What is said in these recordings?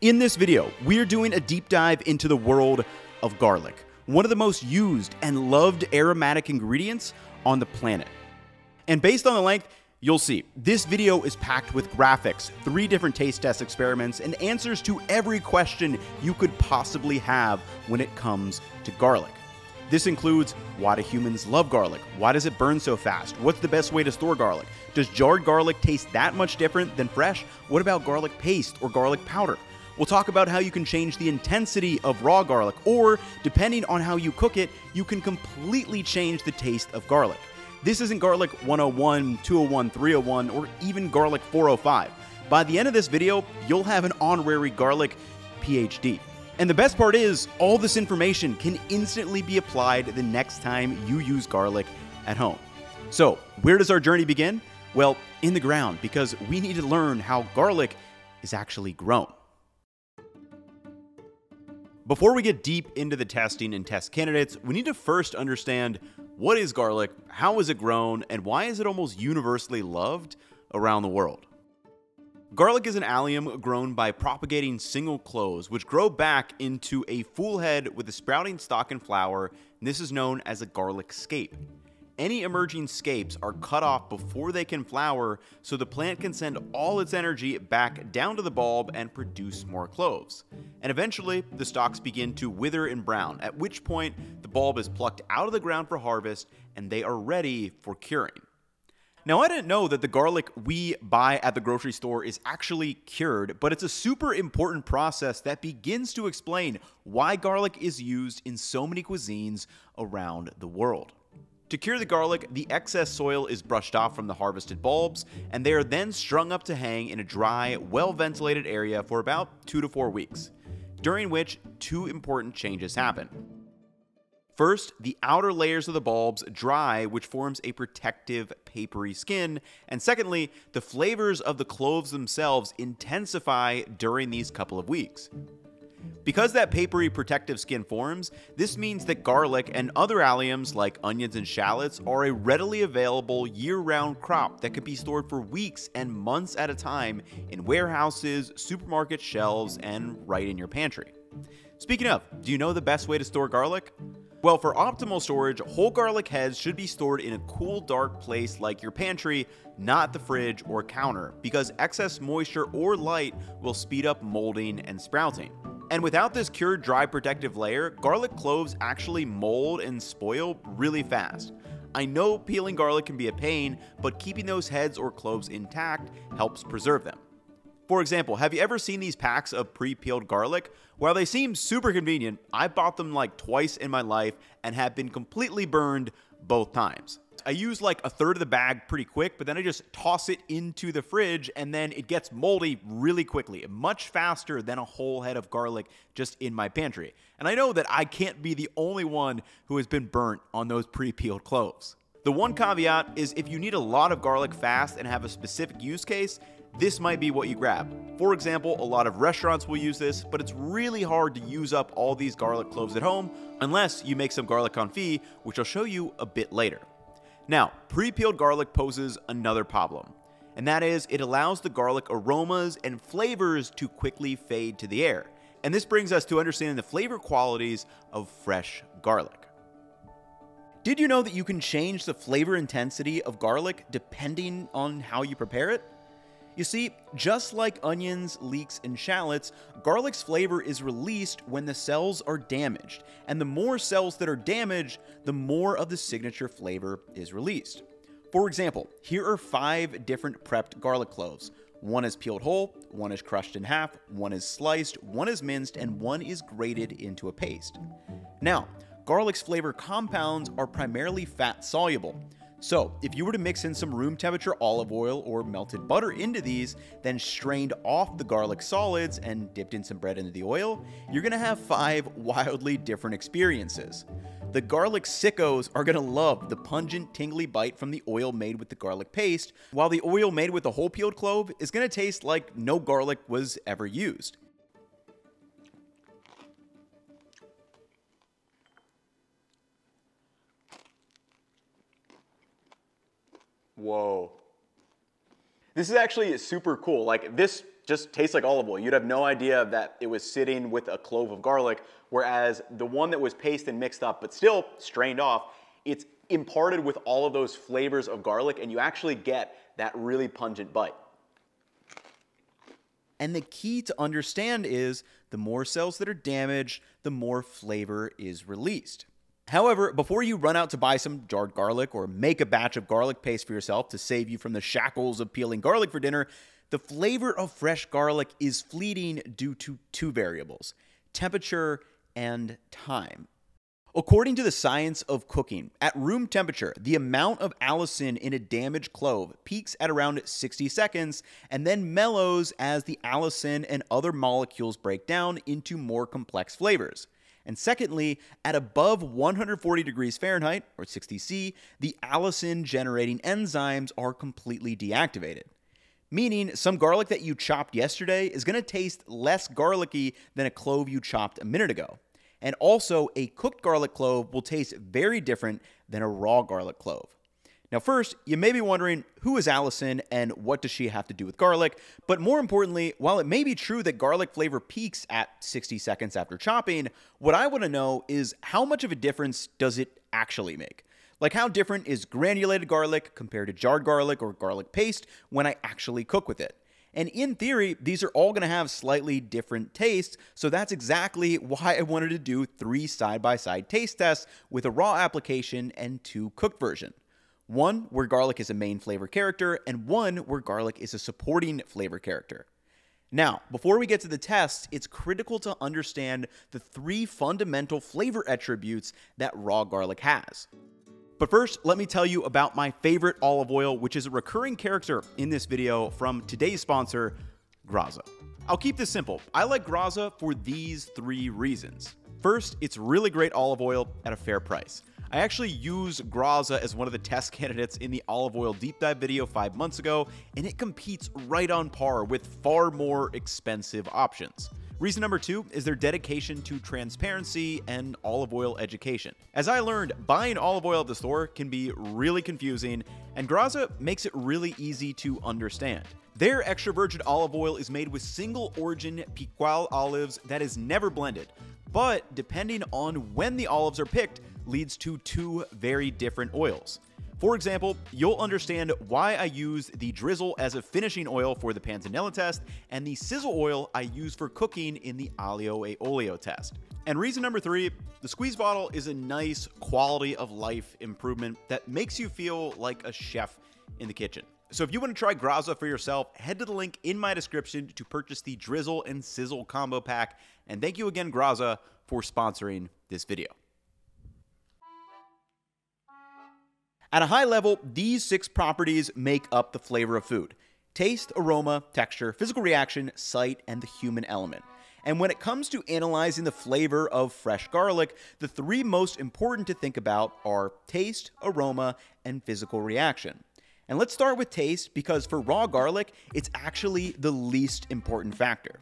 In this video, we're doing a deep dive into the world of garlic, one of the most used and loved aromatic ingredients on the planet. And based on the length, you'll see this video is packed with graphics, three different taste test experiments, and answers to every question you could possibly have when it comes to garlic. This includes why do humans love garlic? Why does it burn so fast? What's the best way to store garlic? Does jarred garlic taste that much different than fresh? What about garlic paste or garlic powder? We'll talk about how you can change the intensity of raw garlic, or depending on how you cook it, you can completely change the taste of garlic. This isn't garlic 101, 201, 301, or even garlic 405. By the end of this video, you'll have an honorary garlic PhD. And the best part is, all this information can instantly be applied the next time you use garlic at home. So, where does our journey begin? Well, in the ground, because we need to learn how garlic is actually grown. Before we get deep into the testing and test candidates, we need to first understand what is garlic, how is it grown, and why is it almost universally loved around the world. Garlic is an allium grown by propagating single cloves, which grow back into a full head with a sprouting stalk and flower, and this is known as a garlic scape. Any emerging scapes are cut off before they can flower, so the plant can send all its energy back down to the bulb and produce more cloves. And eventually, the stalks begin to wither and brown, at which point the bulb is plucked out of the ground for harvest and they are ready for curing. Now, I didn't know that the garlic we buy at the grocery store is actually cured, but it's a super important process that begins to explain why garlic is used in so many cuisines around the world. To cure the garlic, the excess soil is brushed off from the harvested bulbs, and they are then strung up to hang in a dry, well ventilated area for about two to four weeks, during which two important changes happen. First, the outer layers of the bulbs dry, which forms a protective, papery skin. And secondly, the flavors of the cloves themselves intensify during these couple of weeks. Because that papery protective skin forms, this means that garlic and other alliums like onions and shallots are a readily available year-round crop that can be stored for weeks and months at a time in warehouses, supermarket shelves, and right in your pantry. Speaking of, do you know the best way to store garlic? Well, for optimal storage, whole garlic heads should be stored in a cool, dark place like your pantry, not the fridge or counter, because excess moisture or light will speed up molding and sprouting. And without this cured dry protective layer, garlic cloves actually mold and spoil really fast. I know peeling garlic can be a pain, but keeping those heads or cloves intact helps preserve them. For example, have you ever seen these packs of pre-peeled garlic? While they seem super convenient, I bought them like twice in my life and have been completely burned both times. I use like a third of the bag pretty quick, but then I just toss it into the fridge and then it gets moldy really quickly, much faster than a whole head of garlic just in my pantry. And I know that I can't be the only one who has been burnt on those pre peeled cloves. The one caveat is if you need a lot of garlic fast and have a specific use case, this might be what you grab. For example, a lot of restaurants will use this, but it's really hard to use up all these garlic cloves at home unless you make some garlic confit, which I'll show you a bit later. Now, pre peeled garlic poses another problem, and that is it allows the garlic aromas and flavors to quickly fade to the air. And this brings us to understanding the flavor qualities of fresh garlic. Did you know that you can change the flavor intensity of garlic depending on how you prepare it? You see, just like onions, leeks, and shallots, garlic's flavor is released when the cells are damaged, and the more cells that are damaged, the more of the signature flavor is released. For example, here are five different prepped garlic cloves. One is peeled whole, one is crushed in half, one is sliced, one is minced, and one is grated into a paste. Now, garlic's flavor compounds are primarily fat soluble. So, if you were to mix in some room temperature olive oil or melted butter into these, then strained off the garlic solids and dipped in some bread into the oil, you're gonna have five wildly different experiences. The garlic sickos are gonna love the pungent, tingly bite from the oil made with the garlic paste, while the oil made with the whole peeled clove is gonna taste like no garlic was ever used. Whoa. This is actually super cool. Like this just tastes like olive oil. You'd have no idea that it was sitting with a clove of garlic, whereas the one that was pasted and mixed up, but still strained off, it's imparted with all of those flavors of garlic, and you actually get that really pungent bite. And the key to understand is the more cells that are damaged, the more flavor is released. However, before you run out to buy some jarred garlic or make a batch of garlic paste for yourself to save you from the shackles of peeling garlic for dinner, the flavor of fresh garlic is fleeting due to two variables temperature and time. According to the science of cooking, at room temperature, the amount of allicin in a damaged clove peaks at around 60 seconds and then mellows as the allicin and other molecules break down into more complex flavors. And secondly, at above 140 degrees Fahrenheit, or 60 C, the allicin generating enzymes are completely deactivated. Meaning, some garlic that you chopped yesterday is going to taste less garlicky than a clove you chopped a minute ago. And also, a cooked garlic clove will taste very different than a raw garlic clove. Now, first, you may be wondering who is Allison and what does she have to do with garlic? But more importantly, while it may be true that garlic flavor peaks at 60 seconds after chopping, what I want to know is how much of a difference does it actually make? Like, how different is granulated garlic compared to jarred garlic or garlic paste when I actually cook with it? And in theory, these are all going to have slightly different tastes. So that's exactly why I wanted to do three side by side taste tests with a raw application and two cooked version. One where garlic is a main flavor character, and one where garlic is a supporting flavor character. Now, before we get to the test, it's critical to understand the three fundamental flavor attributes that raw garlic has. But first, let me tell you about my favorite olive oil, which is a recurring character in this video from today's sponsor, Graza. I'll keep this simple. I like Graza for these three reasons. First, it's really great olive oil at a fair price. I actually used Graza as one of the test candidates in the olive oil deep dive video five months ago, and it competes right on par with far more expensive options. Reason number two is their dedication to transparency and olive oil education. As I learned, buying olive oil at the store can be really confusing, and Graza makes it really easy to understand. Their extra virgin olive oil is made with single origin Picual olives that is never blended, but depending on when the olives are picked, leads to two very different oils. For example, you'll understand why I use the drizzle as a finishing oil for the panzanella test and the sizzle oil I use for cooking in the aglio e olio test. And reason number three, the squeeze bottle is a nice quality of life improvement that makes you feel like a chef in the kitchen. So if you want to try Graza for yourself, head to the link in my description to purchase the drizzle and sizzle combo pack. And thank you again, Graza, for sponsoring this video. At a high level, these six properties make up the flavor of food taste, aroma, texture, physical reaction, sight, and the human element. And when it comes to analyzing the flavor of fresh garlic, the three most important to think about are taste, aroma, and physical reaction. And let's start with taste because for raw garlic, it's actually the least important factor.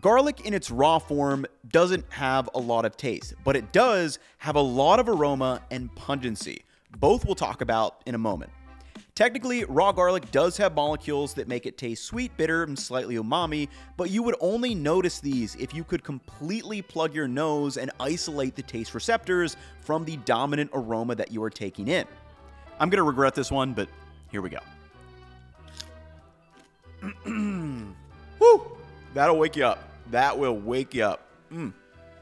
Garlic in its raw form doesn't have a lot of taste, but it does have a lot of aroma and pungency both we'll talk about in a moment. Technically, raw garlic does have molecules that make it taste sweet, bitter, and slightly umami, but you would only notice these if you could completely plug your nose and isolate the taste receptors from the dominant aroma that you are taking in. I'm to regret this one, but here we go. Woo! That'll wake you up. That will wake you up. Mm.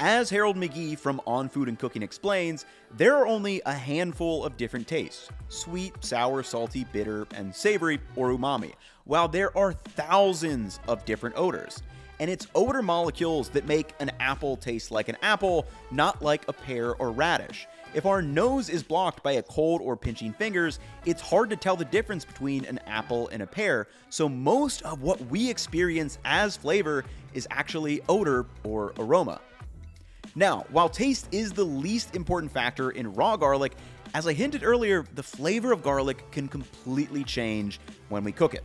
As Harold McGee from On Food and Cooking explains, there are only a handful of different tastes sweet, sour, salty, bitter, and savory, or umami, while there are thousands of different odors. And it's odor molecules that make an apple taste like an apple, not like a pear or radish. If our nose is blocked by a cold or pinching fingers, it's hard to tell the difference between an apple and a pear, so most of what we experience as flavor is actually odor or aroma. Now, while taste is the least important factor in raw garlic, as I hinted earlier, the flavor of garlic can completely change when we cook it.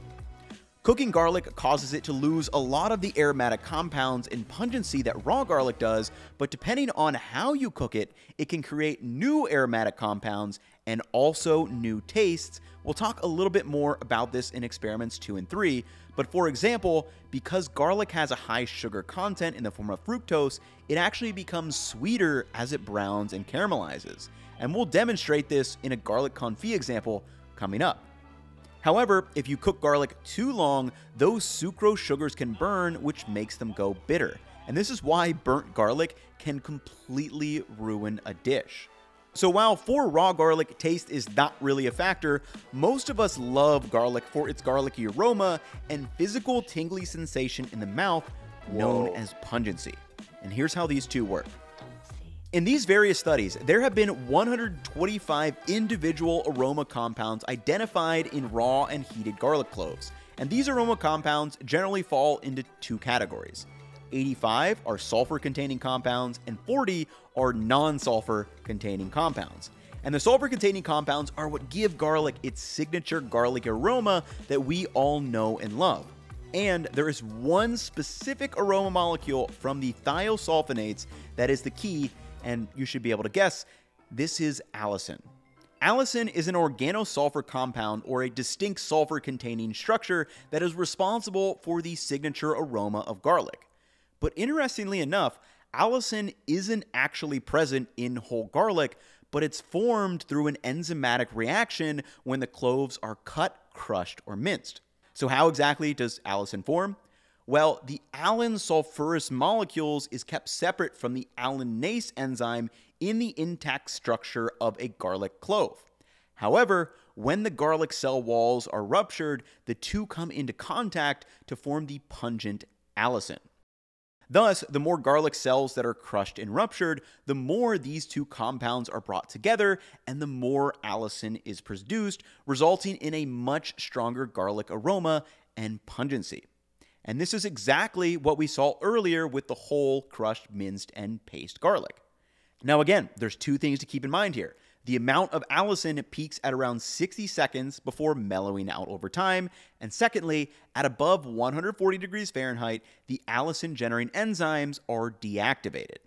Cooking garlic causes it to lose a lot of the aromatic compounds and pungency that raw garlic does, but depending on how you cook it, it can create new aromatic compounds and also new tastes. We'll talk a little bit more about this in experiments 2 and 3, but for example, because garlic has a high sugar content in the form of fructose, it actually becomes sweeter as it browns and caramelizes. And we'll demonstrate this in a garlic confit example coming up. However, if you cook garlic too long, those sucrose sugars can burn, which makes them go bitter. And this is why burnt garlic can completely ruin a dish. So while for raw garlic, taste is not really a factor, most of us love garlic for its garlicky aroma and physical tingly sensation in the mouth known Whoa. as pungency. And here's how these two work. In these various studies, there have been 125 individual aroma compounds identified in raw and heated garlic cloves. And these aroma compounds generally fall into two categories. 85 are sulfur containing compounds, and 40 are non sulfur containing compounds. And the sulfur containing compounds are what give garlic its signature garlic aroma that we all know and love. And there is one specific aroma molecule from the thiosulfonates that is the key, and you should be able to guess this is allicin. Allicin is an organosulfur compound or a distinct sulfur containing structure that is responsible for the signature aroma of garlic. But interestingly enough, allicin isn't actually present in whole garlic, but it's formed through an enzymatic reaction when the cloves are cut, crushed, or minced. So, how exactly does allicin form? Well, the allyl sulfurous molecules is kept separate from the allinase enzyme in the intact structure of a garlic clove. However, when the garlic cell walls are ruptured, the two come into contact to form the pungent allicin. Thus, the more garlic cells that are crushed and ruptured, the more these two compounds are brought together and the more allicin is produced, resulting in a much stronger garlic aroma and pungency. And this is exactly what we saw earlier with the whole, crushed, minced, and paste garlic. Now, again, there's two things to keep in mind here. The amount of allicin peaks at around 60 seconds before mellowing out over time. And secondly, at above 140 degrees Fahrenheit, the allicin generating enzymes are deactivated.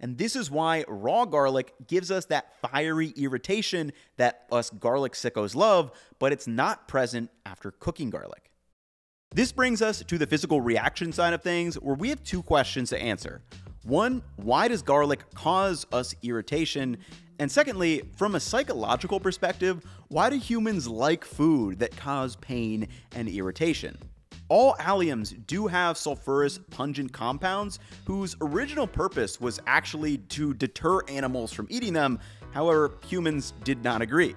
And this is why raw garlic gives us that fiery irritation that us garlic sickos love, but it's not present after cooking garlic. This brings us to the physical reaction side of things, where we have two questions to answer. One, why does garlic cause us irritation? And secondly, from a psychological perspective, why do humans like food that cause pain and irritation? All alliums do have sulfurous pungent compounds whose original purpose was actually to deter animals from eating them. However, humans did not agree.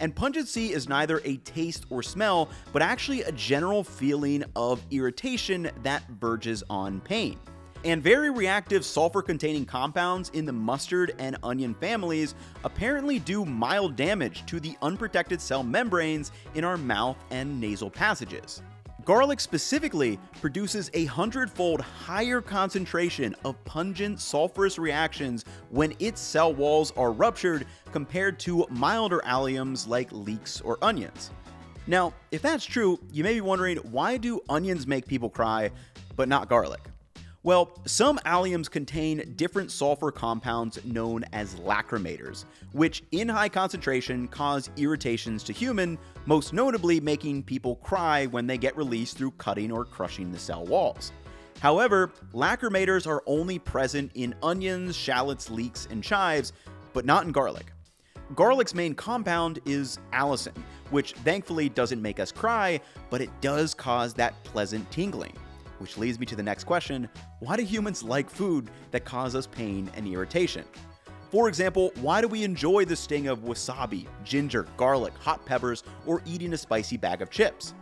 And pungency is neither a taste or smell, but actually a general feeling of irritation that verges on pain. And very reactive sulfur containing compounds in the mustard and onion families apparently do mild damage to the unprotected cell membranes in our mouth and nasal passages. Garlic specifically produces a hundredfold higher concentration of pungent sulfurous reactions when its cell walls are ruptured compared to milder alliums like leeks or onions. Now, if that's true, you may be wondering why do onions make people cry, but not garlic? Well, some alliums contain different sulfur compounds known as lacrimators, which in high concentration cause irritations to human, most notably making people cry when they get released through cutting or crushing the cell walls. However, lacrimators are only present in onions, shallots, leeks, and chives, but not in garlic. Garlic's main compound is allicin, which thankfully doesn't make us cry, but it does cause that pleasant tingling. Which leads me to the next question why do humans like food that cause us pain and irritation? For example, why do we enjoy the sting of wasabi, ginger, garlic, hot peppers, or eating a spicy bag of chips?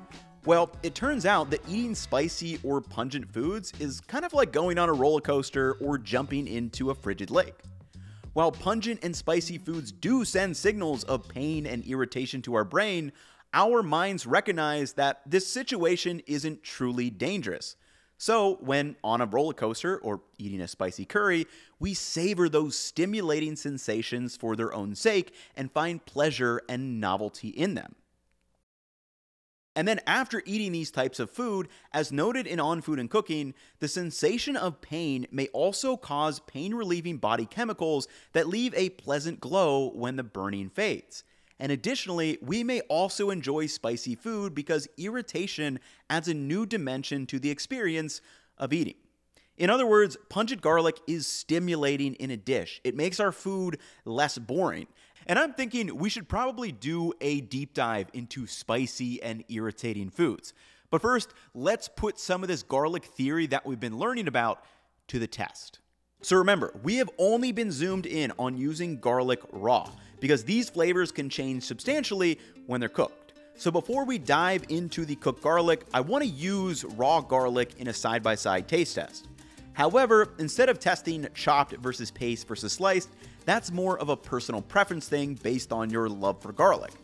Well, it turns out that eating spicy or pungent foods is kind of like going on a roller coaster or jumping into a frigid lake. While pungent and spicy foods do send signals of pain and irritation to our brain, our minds recognize that this situation isn't truly dangerous. So, when on a roller coaster or eating a spicy curry, we savor those stimulating sensations for their own sake and find pleasure and novelty in them. And then after eating these types of food, as noted in On Food and Cooking, the sensation of pain may also cause pain relieving body chemicals that leave a pleasant glow when the burning fades. And additionally, we may also enjoy spicy food because irritation adds a new dimension to the experience of eating. In other words, pungent garlic is stimulating in a dish. It makes our food less boring. And I'm thinking we should probably do a deep dive into spicy and irritating foods. But first, let's put some of this garlic theory that we've been learning about to the test. So remember, we have only been zoomed in on using garlic raw because these flavors can change substantially when they're cooked. So before we dive into the cooked garlic, I want to use raw garlic in a side by side taste test. However, instead of testing chopped versus paste versus sliced, that's more of a personal preference thing based on your love for garlic.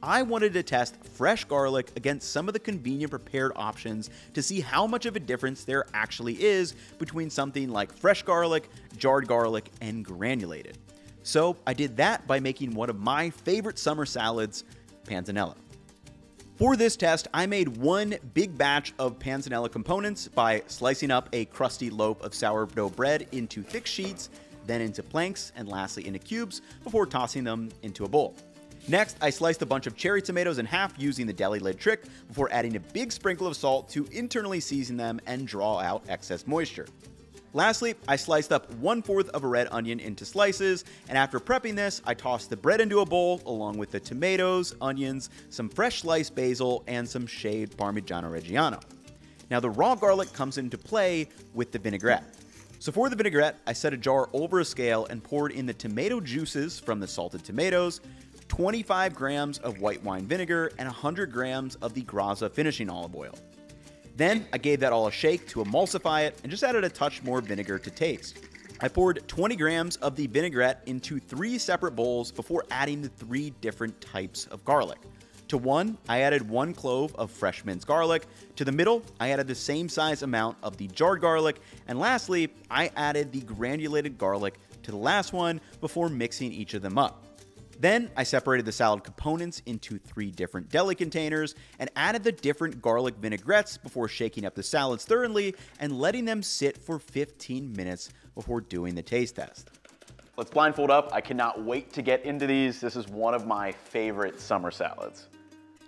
I wanted to test fresh garlic against some of the convenient prepared options to see how much of a difference there actually is between something like fresh garlic, jarred garlic, and granulated. So I did that by making one of my favorite summer salads, panzanella. For this test, I made one big batch of panzanella components by slicing up a crusty loaf of sourdough bread into thick sheets then into planks, and lastly into cubes before tossing them into a bowl. Next, I sliced a bunch of cherry tomatoes in half using the deli lid trick before adding a big sprinkle of salt to internally season them and draw out excess moisture. Lastly, I sliced up one fourth of a red onion into slices, and after prepping this, I tossed the bread into a bowl along with the tomatoes, onions, some fresh sliced basil, and some shaved Parmigiano Reggiano. Now, the raw garlic comes into play with the vinaigrette. So for the vinaigrette, I set a jar over a scale and poured in the tomato juices from the salted tomatoes, 25 grams of white wine vinegar, and 100 grams of the Graza finishing olive oil. Then I gave that all a shake to emulsify it and just added a touch more vinegar to taste. I poured 20 grams of the vinaigrette into three separate bowls before adding the three different types of garlic. To one, I added one clove of fresh minced garlic. To the middle, I added the same size amount of the jarred garlic. And lastly, I added the granulated garlic to the last one before mixing each of them up. Then I separated the salad components into three different deli containers and added the different garlic vinaigrettes before shaking up the salads thoroughly and letting them sit for 15 minutes before doing the taste test. Let's blindfold up. I cannot wait to get into these. This is one of my favorite summer salads.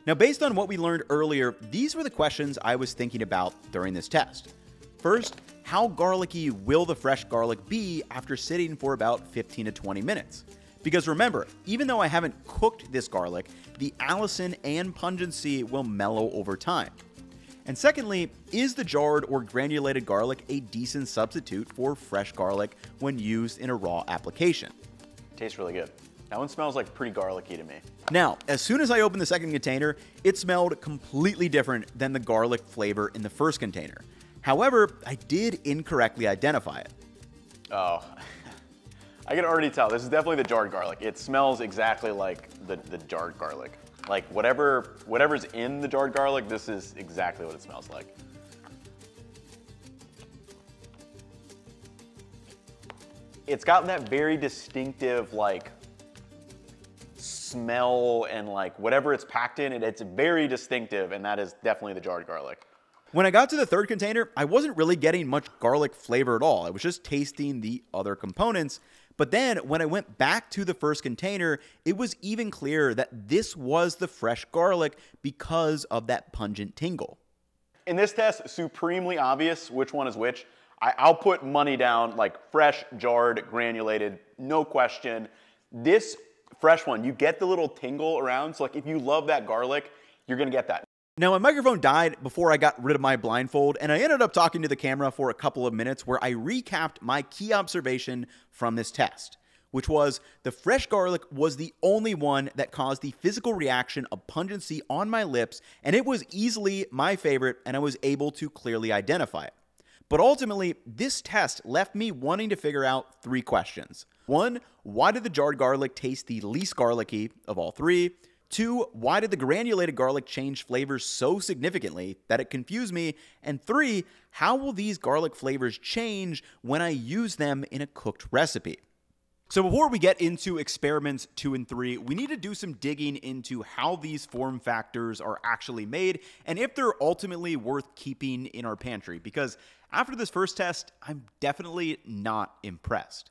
Now, based on what we learned earlier, these were the questions I was thinking about during this test. First, how garlicky will the fresh garlic be after sitting for about 15 to 20 minutes? Because remember, even though I haven't cooked this garlic, the allicin and pungency will mellow over time. And secondly, is the jarred or granulated garlic a decent substitute for fresh garlic when used in a raw application? Tastes really good. That one smells like pretty garlicky to me. Now, as soon as I opened the second container, it smelled completely different than the garlic flavor in the first container. However, I did incorrectly identify it. Oh, I can already tell. This is definitely the jarred garlic. It smells exactly like the, the jarred garlic. Like whatever whatever's in the jarred garlic, this is exactly what it smells like. It's got that very distinctive like smell and like whatever it's packed in, it, it's very distinctive, and that is definitely the jarred garlic. When I got to the third container, I wasn't really getting much garlic flavor at all. I was just tasting the other components. But then when I went back to the first container, it was even clearer that this was the fresh garlic because of that pungent tingle. In this test, supremely obvious which one is which. I, will put money down like fresh, jarred, granulated, no question. This fresh one, you get the little tingle around. So like if you love that garlic, you're gonna get that. Now, my microphone died before I got rid of my blindfold, and I ended up talking to the camera for a couple of minutes where I recapped my key observation from this test, which was the fresh garlic was the only one that caused the physical reaction of pungency on my lips, and it was easily my favorite, and I was able to clearly identify it. But ultimately, this test left me wanting to figure out three questions. One, why did the jarred garlic taste the least garlicky of all three? Two, why did the granulated garlic change flavors so significantly that it confused me? And three, how will these garlic flavors change when I use them in a cooked recipe? So, before we get into experiments two and three, we need to do some digging into how these form factors are actually made and if they're ultimately worth keeping in our pantry. Because after this first test, I'm definitely not impressed.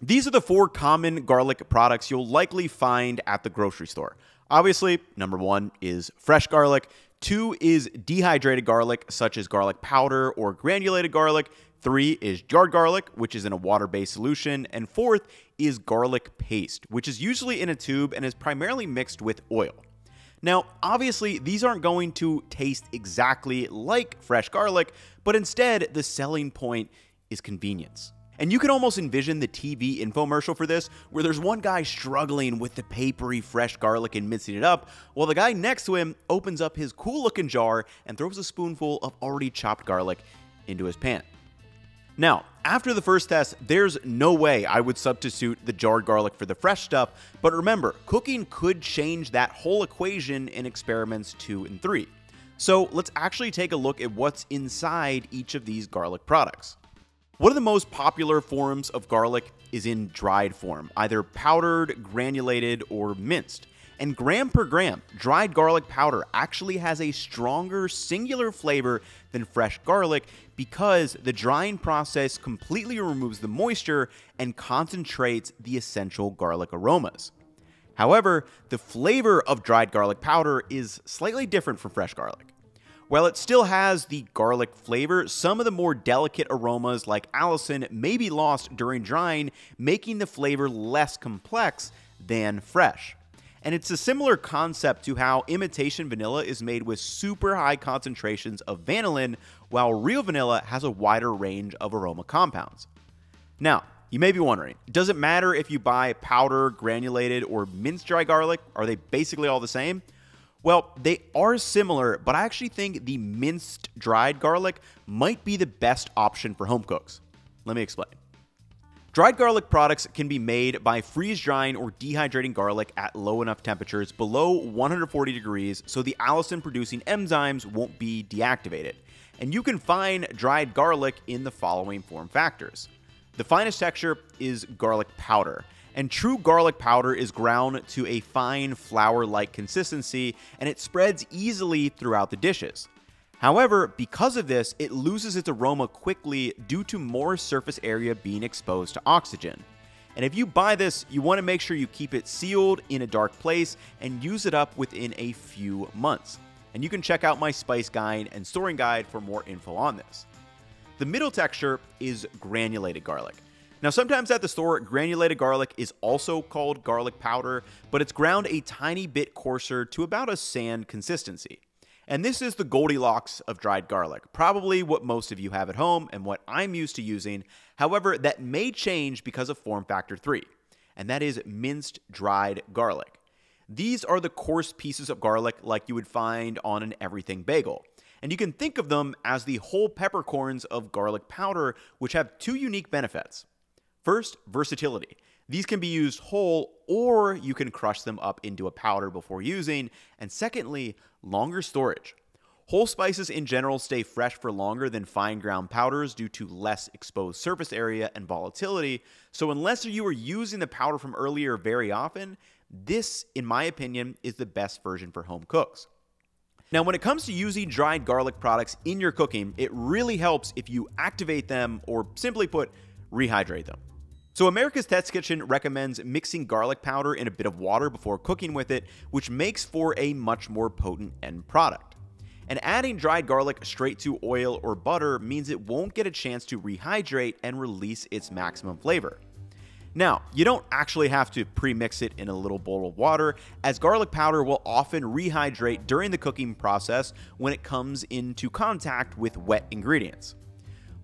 These are the four common garlic products you'll likely find at the grocery store. Obviously, number one is fresh garlic. Two is dehydrated garlic, such as garlic powder or granulated garlic. Three is jarred garlic, which is in a water based solution. And fourth is garlic paste, which is usually in a tube and is primarily mixed with oil. Now, obviously, these aren't going to taste exactly like fresh garlic, but instead, the selling point is convenience. And you can almost envision the TV infomercial for this, where there's one guy struggling with the papery fresh garlic and mincing it up, while the guy next to him opens up his cool looking jar and throws a spoonful of already chopped garlic into his pan. Now, after the first test, there's no way I would substitute the jarred garlic for the fresh stuff, but remember, cooking could change that whole equation in experiments 2 and 3. So let's actually take a look at what's inside each of these garlic products. One of the most popular forms of garlic is in dried form, either powdered, granulated, or minced. And gram per gram, dried garlic powder actually has a stronger singular flavor than fresh garlic because the drying process completely removes the moisture and concentrates the essential garlic aromas. However, the flavor of dried garlic powder is slightly different from fresh garlic. While it still has the garlic flavor, some of the more delicate aromas like allicin may be lost during drying, making the flavor less complex than fresh. And it's a similar concept to how imitation vanilla is made with super high concentrations of vanillin, while real vanilla has a wider range of aroma compounds. Now, you may be wondering, does it matter if you buy powder, granulated, or minced dry garlic? Are they basically all the same? Well, they are similar, but I actually think the minced dried garlic might be the best option for home cooks. Let me explain. Dried garlic products can be made by freeze drying or dehydrating garlic at low enough temperatures below 140 degrees so the allicin producing enzymes won't be deactivated. And you can find dried garlic in the following form factors. The finest texture is garlic powder, and true garlic powder is ground to a fine flour like consistency and it spreads easily throughout the dishes. However, because of this, it loses its aroma quickly due to more surface area being exposed to oxygen. And if you buy this, you want to make sure you keep it sealed in a dark place and use it up within a few months. And you can check out my spice guide and storing guide for more info on this. The middle texture is granulated garlic. Now, sometimes at the store, granulated garlic is also called garlic powder, but it's ground a tiny bit coarser to about a sand consistency. And this is the Goldilocks of dried garlic, probably what most of you have at home and what I'm used to using. However, that may change because of form factor 3, and that is minced dried garlic. These are the coarse pieces of garlic like you would find on an everything bagel. And you can think of them as the whole peppercorns of garlic powder, which have two unique benefits. First, versatility. These can be used whole or you can crush them up into a powder before using. And secondly, longer storage. Whole spices in general stay fresh for longer than fine ground powders due to less exposed surface area and volatility. So, unless you are using the powder from earlier very often, this, in my opinion, is the best version for home cooks. Now, when it comes to using dried garlic products in your cooking, it really helps if you activate them or simply put, rehydrate them. So, America's Test Kitchen recommends mixing garlic powder in a bit of water before cooking with it, which makes for a much more potent end product. And adding dried garlic straight to oil or butter means it won't get a chance to rehydrate and release its maximum flavor. Now, you don't actually have to pre-mix it in a little bowl of water, as garlic powder will often rehydrate during the cooking process when it comes into contact with wet ingredients.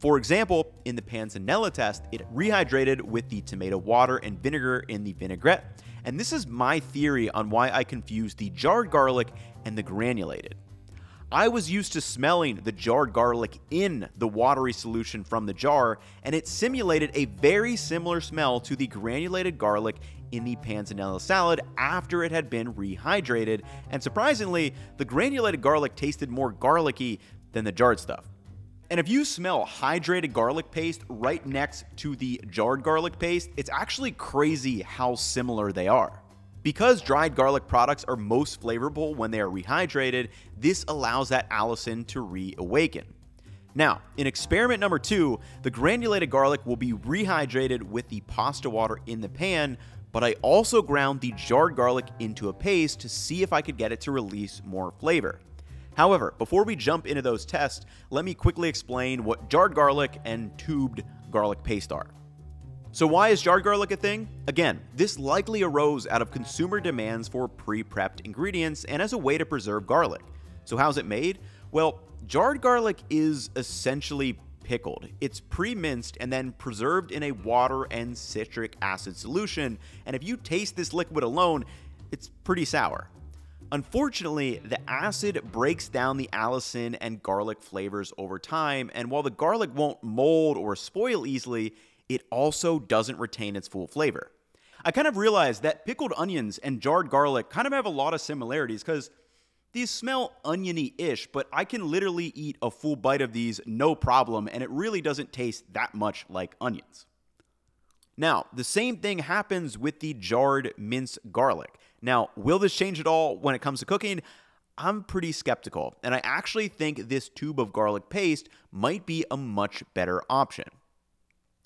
For example, in the panzanella test, it rehydrated with the tomato water and vinegar in the vinaigrette. And this is my theory on why I confused the jarred garlic and the granulated. I was used to smelling the jarred garlic in the watery solution from the jar, and it simulated a very similar smell to the granulated garlic in the panzanella salad after it had been rehydrated. And surprisingly, the granulated garlic tasted more garlicky than the jarred stuff. And if you smell hydrated garlic paste right next to the jarred garlic paste, it's actually crazy how similar they are. Because dried garlic products are most flavorful when they are rehydrated, this allows that allicin to reawaken. Now, in experiment number two, the granulated garlic will be rehydrated with the pasta water in the pan, but I also ground the jarred garlic into a paste to see if I could get it to release more flavor. However, before we jump into those tests, let me quickly explain what jarred garlic and tubed garlic paste are. So, why is jarred garlic a thing? Again, this likely arose out of consumer demands for pre prepped ingredients and as a way to preserve garlic. So, how's it made? Well, jarred garlic is essentially pickled. It's pre minced and then preserved in a water and citric acid solution, and if you taste this liquid alone, it's pretty sour. Unfortunately, the acid breaks down the allicin and garlic flavors over time, and while the garlic won't mold or spoil easily, it also doesn't retain its full flavor. I kind of realized that pickled onions and jarred garlic kind of have a lot of similarities because these smell oniony ish, but I can literally eat a full bite of these no problem, and it really doesn't taste that much like onions. Now, the same thing happens with the jarred minced garlic. Now, will this change at all when it comes to cooking? I'm pretty skeptical, and I actually think this tube of garlic paste might be a much better option.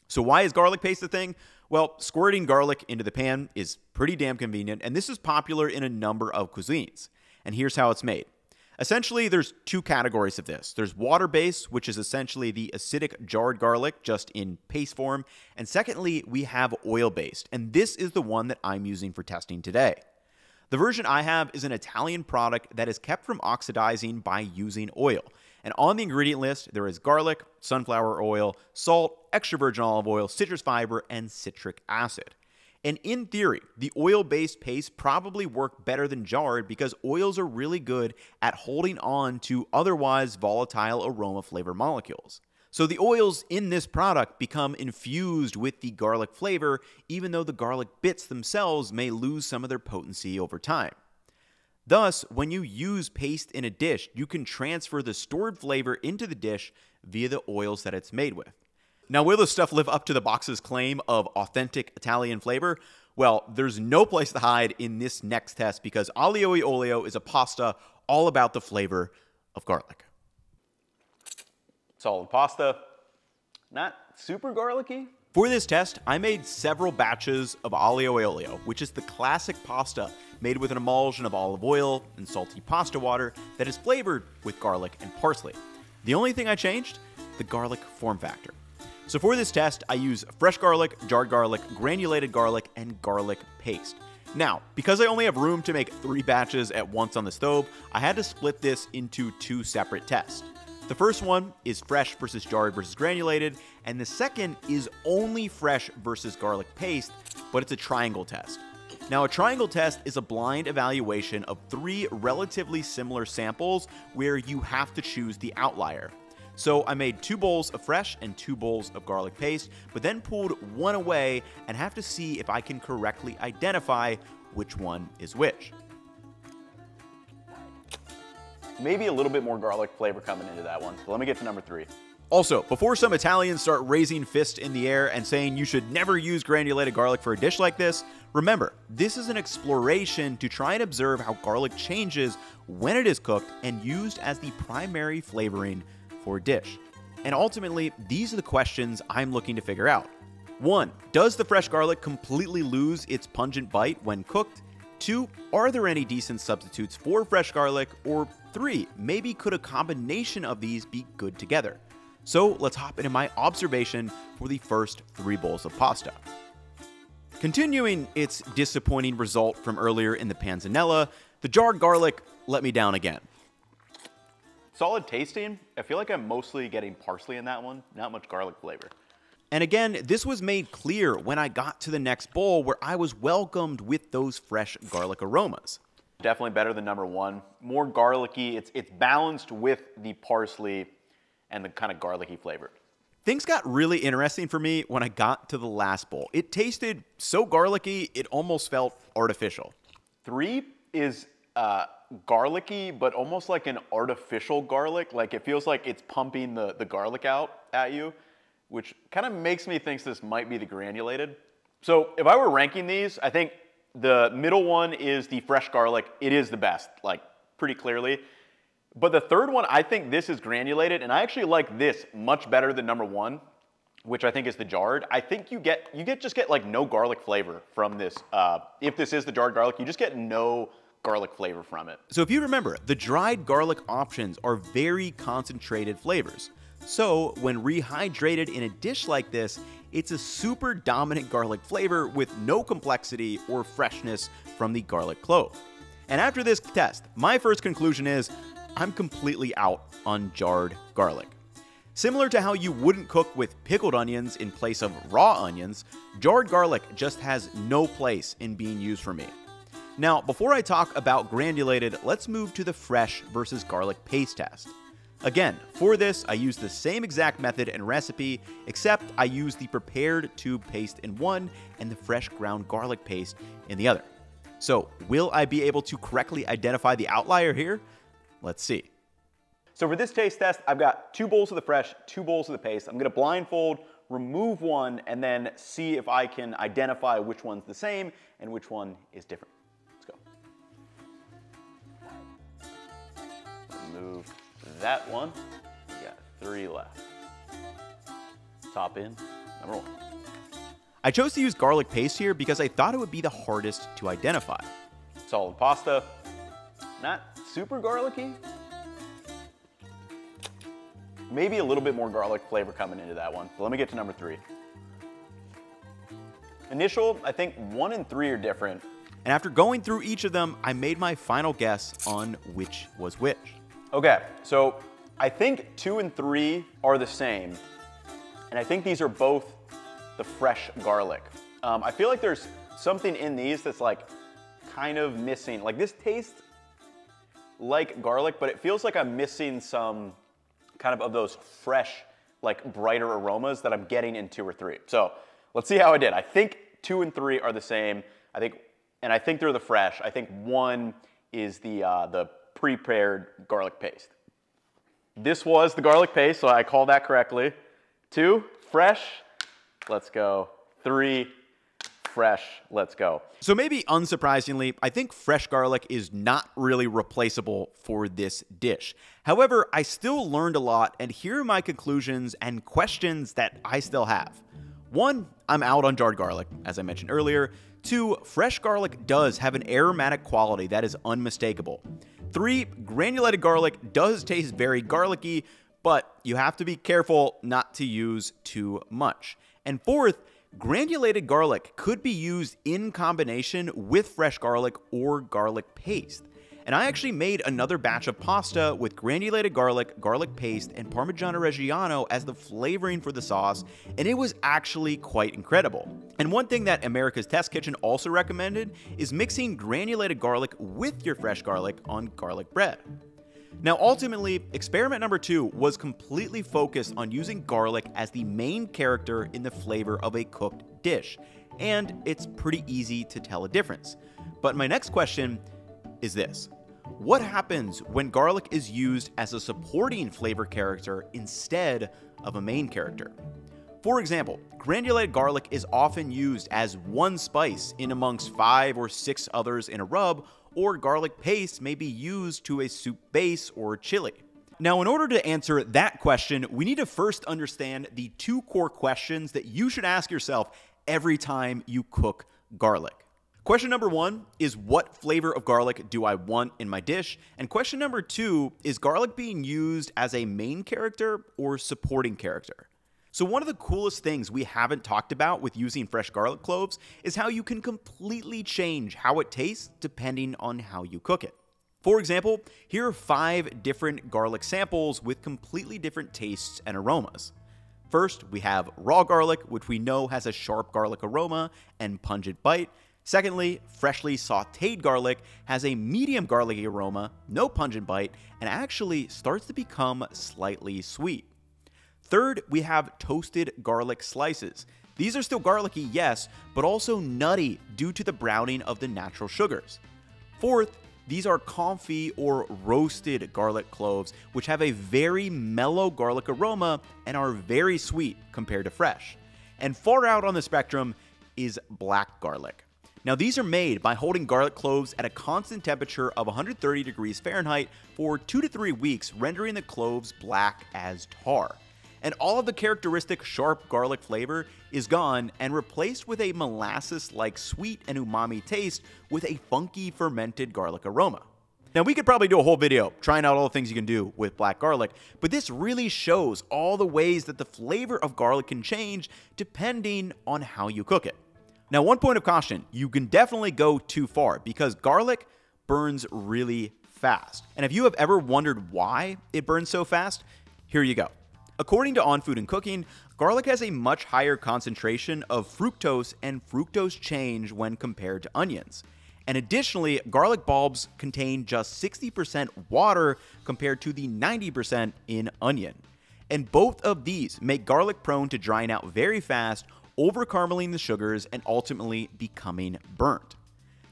So, why is garlic paste a thing? Well, squirting garlic into the pan is pretty damn convenient, and this is popular in a number of cuisines and here's how it's made. Essentially, there's two categories of this. There's water based, which is essentially the acidic jarred garlic just in paste form. And secondly, we have oil based, and this is the one that I'm using for testing today. The version I have is an Italian product that is kept from oxidizing by using oil. And on the ingredient list, there is garlic, sunflower oil, salt, extra virgin olive oil, citrus fiber, and citric acid. And in theory, the oil based paste probably work better than jarred because oils are really good at holding on to otherwise volatile aroma flavor molecules. So the oils in this product become infused with the garlic flavor, even though the garlic bits themselves may lose some of their potency over time. Thus, when you use paste in a dish, you can transfer the stored flavor into the dish via the oils that it's made with. Now, will this stuff live up to the box's claim of authentic Italian flavor? Well, there's no place to hide in this next test because aglio e olio is a pasta all about the flavor of garlic. Solid pasta, not super garlicky. For this test, I made several batches of aglio e olio, which is the classic pasta made with an emulsion of olive oil and salty pasta water that is flavored with garlic and parsley. The only thing I changed, the garlic form factor. So for this test, I use fresh garlic, jarred garlic, granulated garlic, and garlic paste. Now, because I only have room to make three batches at once on the stove, I had to split this into two separate tests. The first one is fresh versus jarred versus granulated, and the second is only fresh versus garlic paste, but it's a triangle test. Now, a triangle test is a blind evaluation of three relatively similar samples where you have to choose the outlier. So I made two bowls of fresh and two bowls of garlic paste, but then pulled one away and have to see if I can correctly identify which one is which. Maybe a little bit more garlic flavor coming into that one. So let me get to number three. Also, before some Italians start raising fists in the air and saying you should never use granulated garlic for a dish like this, remember, this is an exploration to try and observe how garlic changes when it is cooked and used as the primary flavoring for a dish. And ultimately, these are the questions I'm looking to figure out. One, does the fresh garlic completely lose its pungent bite when cooked? Two, are there any decent substitutes for fresh garlic? Or three, maybe could a combination of these be good together? So let's hop into my observation for the first three bowls of pasta. Continuing its disappointing result from earlier in the panzanella, the jarred garlic let me down again. Solid tasting. I feel like I'm mostly getting parsley in that one, not much garlic flavor. And again, this was made clear when I got to the next bowl where I was welcomed with those fresh garlic aromas. Definitely better than number one. More garlicky. It's, it's balanced with the parsley and the kind of garlicky flavor. Things got really interesting for me when I got to the last bowl. It tasted so garlicky, it almost felt artificial. Three is uh, garlicky, but almost like an artificial garlic. Like it feels like it's pumping the, the garlic out at you, which kind of makes me think this might be the granulated. So if I were ranking these, I think the middle one is the fresh garlic. It is the best, like pretty clearly. But the third one, I think this is granulated, and I actually like this much better than number one, which I think is the jarred. I think you get you get just get like no garlic flavor from this. Uh, if this is the jarred garlic, you just get no garlic flavor from it. So if you remember, the dried garlic options are very concentrated flavors. So when rehydrated in a dish like this, it's a super dominant garlic flavor with no complexity or freshness from the garlic clove. And after this test, my first conclusion is I'm completely out on jarred garlic. Similar to how you wouldn't cook with pickled onions in place of raw onions, jarred garlic just has no place in being used for me. Now, before I talk about granulated, let's move to the fresh versus garlic paste test. Again, for this, I use the same exact method and recipe, except I use the prepared tube paste in one and the fresh ground garlic paste in the other. So, will I be able to correctly identify the outlier here? Let's see. So for this taste test, I've got two bowls of the fresh, two bowls of the paste. I'm gonna blindfold, remove one, and then see if I can identify which one's the same and which one is different. Let's go. Remove that one. We got three left. Top in, number one. I chose to use garlic paste here because I thought it would be the hardest to identify. Solid pasta. Not super garlicky. Maybe a little bit more garlic flavor coming into that one. But let me get to number three. Initial, I think one and three are different. And after going through each of them, I made my final guess on which was which. Okay, so I think two and three are the same. And I think these are both the fresh garlic. Um, I feel like there's something in these that's like kind of missing. Like this tastes like garlic, but it feels like I'm missing some kind of of those fresh, like brighter aromas that I'm getting in two or three. So let's see how I did. I think two and three are the same. I think, and I think they're the fresh. I think one is the uh, the prepared garlic paste. This was the garlic paste, so I called that correctly. Two, fresh. Let's go. Three, fresh. Let's go. So maybe unsurprisingly, I think fresh garlic is not really replaceable for this dish. However, I still learned a lot, and here are my conclusions and questions that I still have. One, I'm out on jarred garlic, as I mentioned earlier. Two, fresh garlic does have an aromatic quality that is unmistakable. Three, granulated garlic does taste very garlicky, but you have to be careful not to use too much. And fourth, granulated garlic could be used in combination with fresh garlic or garlic paste. And I actually made another batch of pasta with granulated garlic, garlic paste, and Parmigiano Reggiano as the flavoring for the sauce, and it was actually quite incredible. And one thing that America's Test Kitchen also recommended is mixing granulated garlic with your fresh garlic on garlic bread. Now, ultimately, experiment number two was completely focused on using garlic as the main character in the flavor of a cooked dish, and it's pretty easy to tell a difference. But my next question is this What happens when garlic is used as a supporting flavor character instead of a main character? For example, granulated garlic is often used as one spice in amongst five or six others in a rub, or garlic paste may be used to a soup base or chili. Now, in order to answer that question, we need to first understand the two core questions that you should ask yourself every time you cook garlic. Question number one is what flavor of garlic do I want in my dish? And question number two is garlic being used as a main character or supporting character? So, one of the coolest things we haven't talked about with using fresh garlic cloves is how you can completely change how it tastes depending on how you cook it. For example, here are five different garlic samples with completely different tastes and aromas. First, we have raw garlic, which we know has a sharp garlic aroma and pungent bite. Secondly, freshly sauteed garlic has a medium garlicky aroma, no pungent bite, and actually starts to become slightly sweet. Third, we have toasted garlic slices. These are still garlicky, yes, but also nutty due to the browning of the natural sugars. Fourth, These are confit or roasted garlic cloves, which have a very mellow garlic aroma and are very sweet compared to fresh. And far out on the spectrum is black garlic. Now, these are made by holding garlic cloves at a constant temperature of 130 degrees Fahrenheit for two to three weeks, rendering the cloves black as tar. And all of the characteristic sharp garlic flavor is gone and replaced with a molasses like sweet and umami taste with a funky fermented garlic aroma. Now, we could probably do a whole video trying out all the things you can do with black garlic, but this really shows all the ways that the flavor of garlic can change depending on how you cook it. Now, one point of caution you can definitely go too far because garlic burns really fast. And if you have ever wondered why it burns so fast, here you go. According to On Food and Cooking, garlic has a much higher concentration of fructose and fructose chains when compared to onions. And additionally, garlic bulbs contain just 60% water compared to the 90% in onion. And both of these make garlic prone to drying out very fast over caramelizing the sugars and ultimately becoming burnt.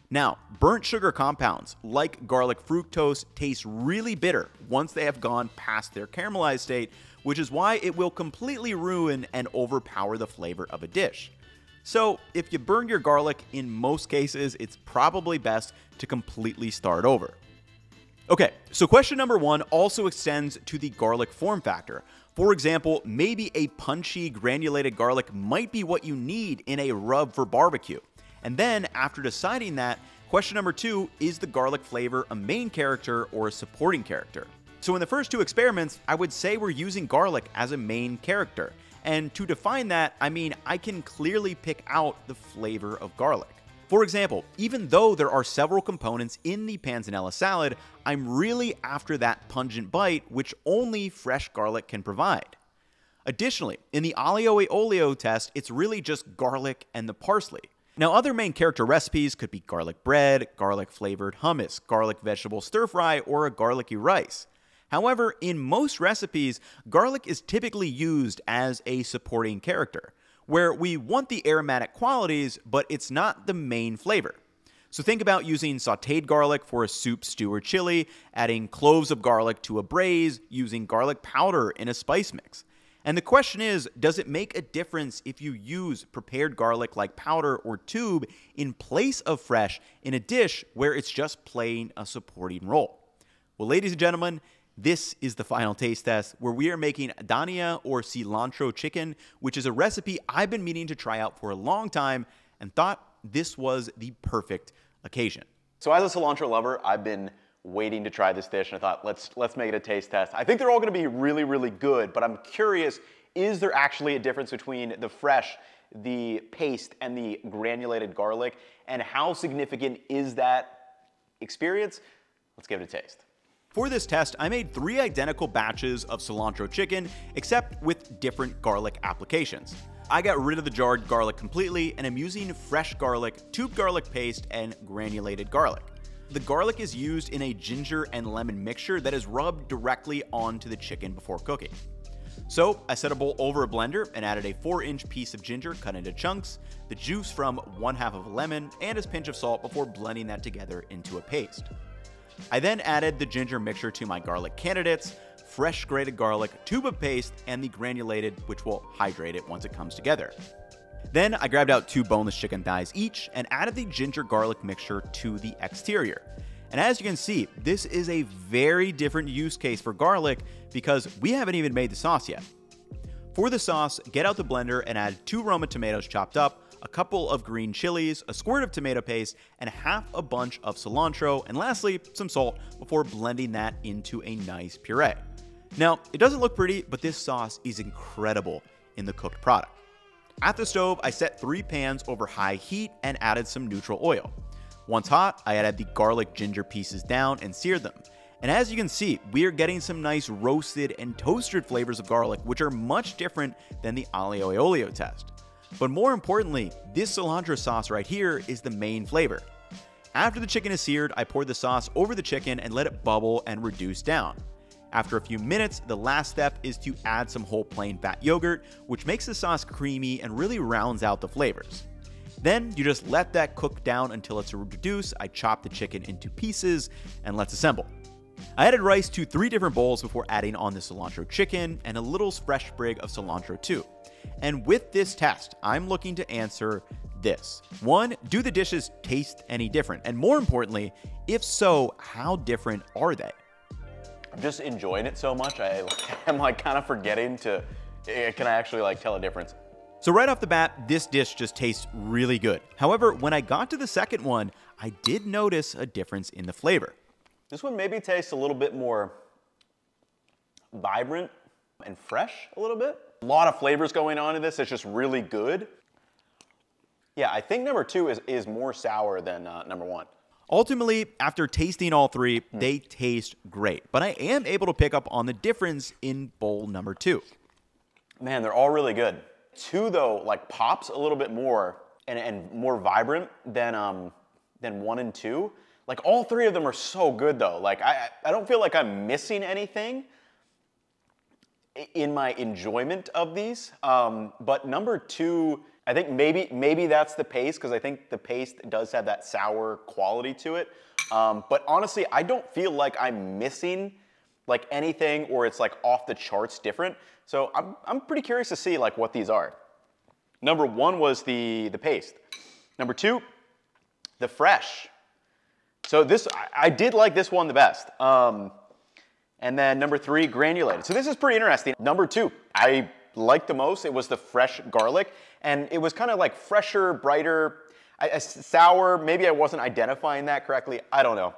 Now, burnt sugar compounds like garlic fructose taste really bitter once they have gone past their caramelized state, which is why it will completely ruin and overpower the flavor of a dish. So, if you burn your garlic, in most cases, it's probably best to completely start over. Okay, so question number one also extends to the garlic form factor. For example, maybe a punchy granulated garlic might be what you need in a rub for barbecue. And then, after deciding that, question number two is the garlic flavor a main character or a supporting character? So, in the first two experiments, I would say we're using garlic as a main character. And to define that, I mean I can clearly pick out the flavor of garlic. For example, even though there are several components in the panzanella salad, I'm really after that pungent bite which only fresh garlic can provide. Additionally, in the aglio e olio test, it's really just garlic and the parsley. Now, other main character recipes could be garlic bread, garlic flavored hummus, garlic vegetable stir fry, or a garlicky rice. However, in most recipes, garlic is typically used as a supporting character where we want the aromatic qualities, but it's not the main flavor. So think about using sauteed garlic for a soup, stew, or chili, adding cloves of garlic to a braise, using garlic powder in a spice mix. And the question is does it make a difference if you use prepared garlic like powder or tube in place of fresh in a dish where it's just playing a supporting role? Well, ladies and gentlemen, this is the final taste test where we are making dhania or cilantro chicken, which is a recipe I've been meaning to try out for a long time and thought this was the perfect occasion. So as a cilantro lover, I've been waiting to try this dish and I thought let's let's make it a taste test. I think they're all going to be really really good, but I'm curious is there actually a difference between the fresh, the paste and the granulated garlic and how significant is that experience? Let's give it a taste. For this test, I made three identical batches of cilantro chicken, except with different garlic applications. I got rid of the jarred garlic completely and am using fresh garlic, tube garlic paste, and granulated garlic. The garlic is used in a ginger and lemon mixture that is rubbed directly onto the chicken before cooking. So I set a bowl over a blender and added a 4 inch piece of ginger cut into chunks, the juice from one half of a lemon, and a pinch of salt before blending that together into a paste. I then added the ginger mixture to my garlic candidates, fresh grated garlic, tube of paste, and the granulated, which will hydrate it once it comes together. Then I grabbed out two boneless chicken thighs each and added the ginger garlic mixture to the exterior. And as you can see, this is a very different use case for garlic because we haven't even made the sauce yet. For the sauce, get out the blender and add two Roma tomatoes chopped up, a couple of green chilies, a squirt of tomato paste, and half a bunch of cilantro, and lastly, some salt before blending that into a nice puree. Now, it doesn't look pretty, but this sauce is incredible in the cooked product. At the stove, I set three pans over high heat and added some neutral oil. Once hot, I added the garlic ginger pieces down and seared them. And as you can see, we are getting some nice roasted and toasted flavors of garlic, which are much different than the aglio e olio test. But more importantly, this cilantro sauce right here is the main flavor. After the chicken is seared, I pour the sauce over the chicken and let it bubble and reduce down. After a few minutes, the last step is to add some whole plain fat yogurt, which makes the sauce creamy and really rounds out the flavors. Then you just let that cook down until it's reduced. I chop the chicken into pieces and let's assemble. I added rice to three different bowls before adding on the cilantro chicken and a little fresh sprig of cilantro too. And with this test, I'm looking to answer this. One, do the dishes taste any different? And more importantly, if so, how different are they? I'm just enjoying it so much. I am like kind of forgetting to, eh, can I actually like tell a difference? So right off the bat, this dish just tastes really good. However, when I got to the second one, I did notice a difference in the flavor. This one maybe tastes a little bit more vibrant and fresh a little bit. A lot of flavors going on in this. It's just really good. Yeah, I think number two is, is more sour than uh, number one. Ultimately, after tasting all three, hmm. they taste great. But I am able to pick up on the difference in bowl number two. Man, they're all really good. Two, though, like pops a little bit more and, and more vibrant than, um, than one and two. Like all three of them are so good though. Like I, I don't feel like I'm missing anything in my enjoyment of these. Um, but number two, I think maybe maybe that's the paste because I think the paste does have that sour quality to it. Um, but honestly, I don't feel like I'm missing like anything or it's like off the charts different. So I'm, I'm pretty curious to see like what these are. Number one was the, the paste. Number two, the fresh. So this, I, I did like this one the best. Um, and then number three, granulated. So this is pretty interesting. Number two, I liked the most. It was the fresh garlic. And it was kind of like fresher, brighter, I, sour. Maybe I wasn't identifying that correctly. I don't know.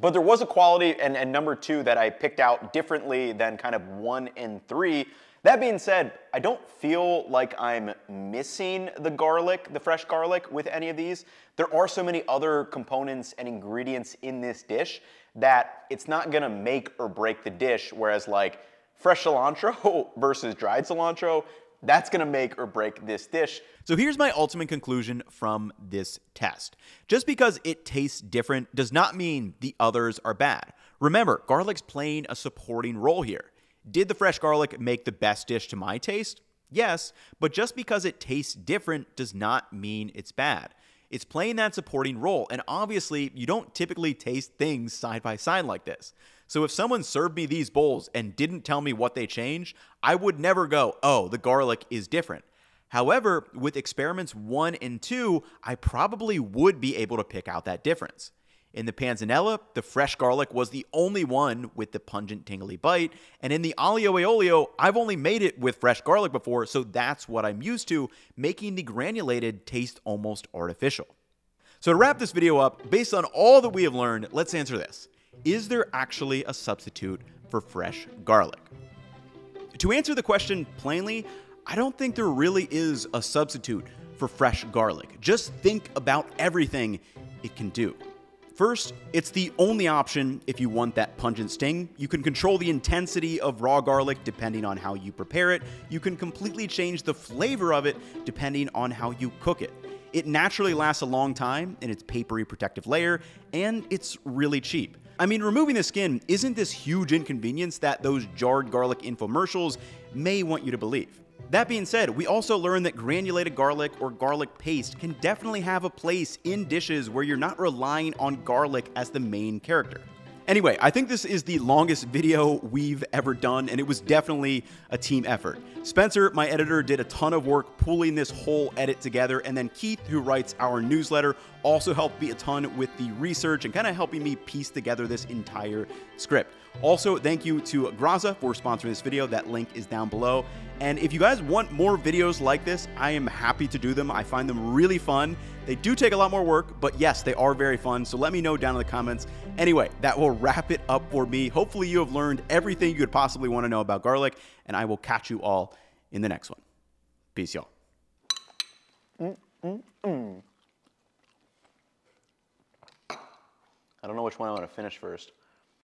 But there was a quality, and, and number two, that I picked out differently than kind of one and three. That being said, I don't feel like I'm missing the garlic, the fresh garlic with any of these. There are so many other components and ingredients in this dish that it's not gonna make or break the dish, whereas like fresh cilantro versus dried cilantro, that's gonna make or break this dish. So here's my ultimate conclusion from this test. Just because it tastes different does not mean the others are bad. Remember, garlic's playing a supporting role here. Did the fresh garlic make the best dish to my taste? Yes, but just because it tastes different does not mean it's bad. It's playing that supporting role, and obviously, you don't typically taste things side by side like this. So if someone served me these bowls and didn't tell me what they changed, I would never go, oh, the garlic is different. However, with experiments one and two, I probably would be able to pick out that difference. In the panzanella, the fresh garlic was the only one with the pungent tingly bite. And in the aglio e olio, I've only made it with fresh garlic before, so that's what I'm used to, making the granulated taste almost artificial. So to wrap this video up, based on all that we have learned, let's answer this. Is there actually a substitute for fresh garlic? To answer the question plainly, I don't think there really is a substitute for fresh garlic. Just think about everything it can do. First, it's the only option if you want that pungent sting. You can control the intensity of raw garlic depending on how you prepare it. You can completely change the flavor of it depending on how you cook it. It naturally lasts a long time in its papery protective layer, and it's really cheap. I mean, removing the skin isn't this huge inconvenience that those jarred garlic infomercials may want you to believe. That being said, we also learned that granulated garlic or garlic paste can definitely have a place in dishes where you're not relying on garlic as the main character. Anyway, I think this is the longest video we've ever done, and it was definitely a team effort. Spencer, my editor, did a ton of work pulling this whole edit together, and then Keith, who writes our newsletter, also helped me a ton with the research and kind of helping me piece together this entire script. Also, thank you to Graza for sponsoring this video. That link is down below. And if you guys want more videos like this, I am happy to do them. I find them really fun. They do take a lot more work, but yes, they are very fun. So let me know down in the comments. Anyway, that will wrap it up for me. Hopefully, you have learned everything you could possibly want to know about garlic, and I will catch you all in the next one. Peace, y'all. Mm, mm, mm. I don't know which one I want to finish first.